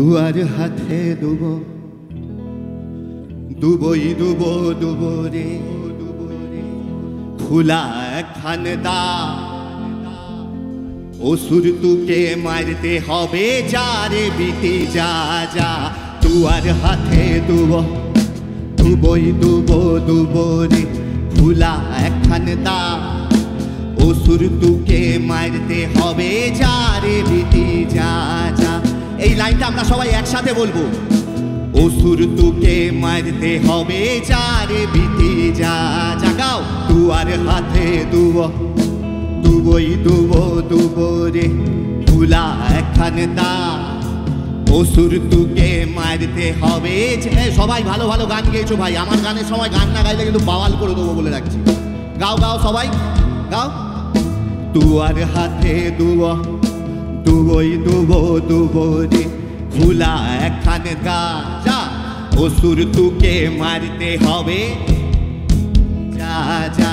দুয়ার হাতে দুব। দুবই দুব দুব রে খোলা খানদা অসুর তুকে মারতে হবে যারে বিতে যা যা। দুয়ার হাতে দুব, দুবই দুব দুব রে। খোলা খানদা অসুর তুকে মারতে হবে, যা লাইনটা আমরা সবাই একসাথে বলব। অসুর তুকে মারতে হবে, যারে বিতে যা জাগাও। দুয়ার হাতে দুব দুবই দুব দুব রে ভুলা এখানে দা। অসুর তুকে মারতে হবে সবাই ভালো ভালো গান গেয়েছো ভাই, আমার গানের সময় গান না গাইলে কিন্তু বাওয়াল করে দেবো বলে রাখছি। গাও গাও সবাই, গাও। দুয়ার হাতে দুব দুবই দুব দুব রে। ভুলা এখানে গা যা অসুর তুকে মারতে হবে। যা যা,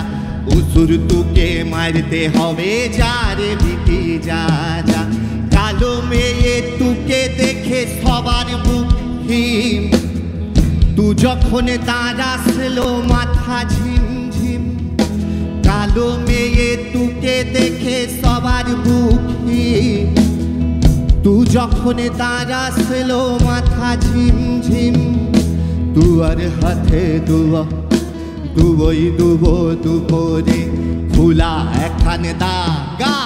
অসুর তুকে মারতে হবে। যা রে বিটি, যা যা। কালো মেয়ে তুকে দেখে সবার বুক হিম। তু যখন তার আসলো মাথা ঝিমঝিম কালো মেয়ে তুকে দেখে সবার বুক হিম। তু যখন তার আসলো মাথা ঝিমঝিম দুয়ার হাতে দুয়া দুবই দুব দুপরে খোলা এখানে দা গা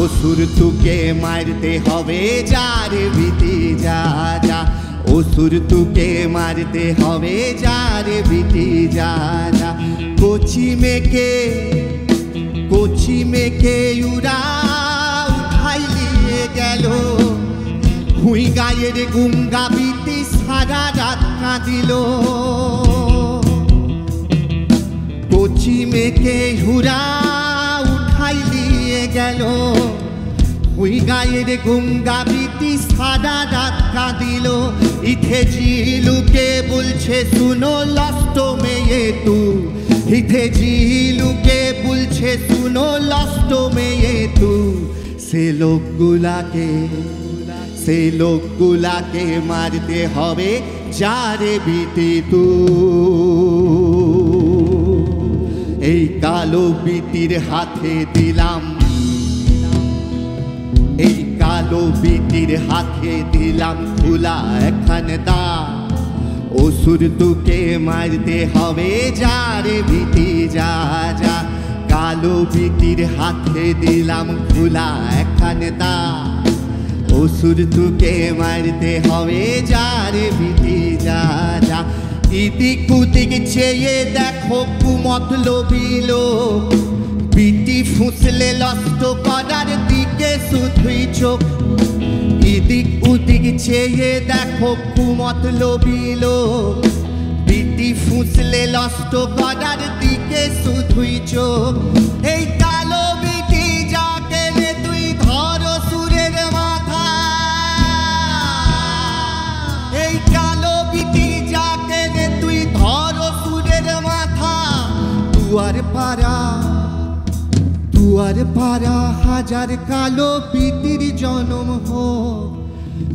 অসুর তুকে মারতে হবে যার বিতি যা যা অসুর তুকে মারতে হবে যার বিতি যা যা কচি মেকে কচি মেকে উড়া হুই গায়ের গুঙ্গা বিতি সারা রাত কাঁদিল। কচি মেকে হুরা উঠাই নিয়ে গেল। ওই গায়ের গুঙ্গা বিতি সারা রাত কাঁদিল। ইথে জিলুকে বলছে, শুনো লস্ত মেয়ে তু। ইথে জিলুকে বলছে, শুনো লস্ত মেয়ে তু। সে লোকগুলাকে সে লোকগুলাকে মারতে হবে, যারে বিতে তু। এই কালো বিটির হাতে দিলাম। এই কালো বিটির হাতে দিলাম খোলা এখানে দা। অসুর তুকে মারতে হবে, যারে বিটি যা যা। কালো বিটির হাতে দিলাম খোলা এখানে দা। অসুর তুকে মারতে হবে, যারে বিটি যা যা ইদিক চেয়ে দেখো কুমত লোভিল বিটি ফুসলে লষ্ট করার দিকে শুধুই চোখ। ইদিক উদিক চেয়ে দেখো কুমত লোভিল বিটি ফুসলে লষ্ট করার দিকে শুধুই চোখ। এই দুয়ার পাড়া দুয়ার পাড়া, হাজার কালো পিতির জনম হোক।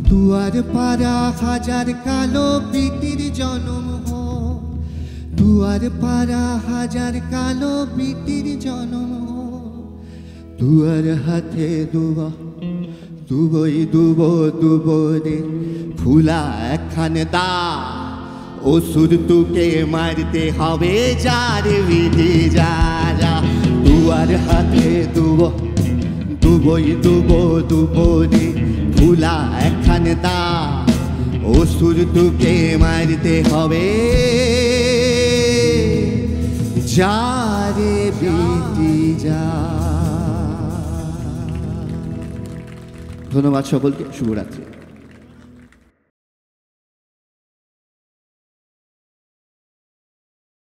দুয়ার পাড়া, হাজার কালো পিতির জনম হোক। দুয়ার পাড়া, হাজার কালো পিতির জনম দুয়ার হাতে দুবা, দুবই দুব দুব রে ফুলা একখানে দা অসুর তুকে মারতে হবে যার বিধি যা যা। দুয়ার হাতে দুব, দুবই দুব দুব রে ফুলা একখানে দা অসুর তুকে মারতে হবে যারে বিধি যা। ধন্যবাদ সকলকে, শুভরাত্রি।